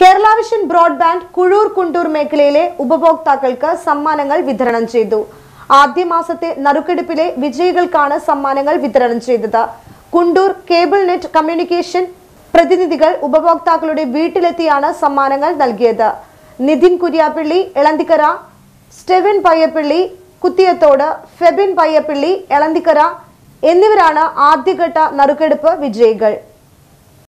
Kerala vision broadband Kuzhur Kundoor മേഖലയിലെ ഉപഭോക്താക്കൾക്ക് സമ്മാനങ്ങൾ വിതരണം ചെയ്തു. ആദ്യ മാസത്തെ നറുക്കെടുപ്പിലെ വിജയികൾക്കാണ് സമ്മാനങ്ങൾ വിതരണം ചെയ്തത്. കുണ്ടൂർ കേബിൾ നെറ്റ് കമ്മ്യൂണിക്കേഷൻ പ്രതിനിധികൾ ഉപഭോക്താക്കളുടെ വീട്ടിലെത്തിയാണ് സമ്മാനങ്ങൾ നൽകിയത്. നിതിൻ കുര്യാപ്പള്ളി എളന്തിക്കര സ്റ്റെവിൻ പയ്യപ്പള്ളി കുത്തിയത്തോട് ഫെബിൻ പയ്യപ്പള്ളി എളന്തിക്കര എന്നിവരാണ് ആദ്യഘട്ട നറുക്കെടുപ്പ് വിജയികൾ.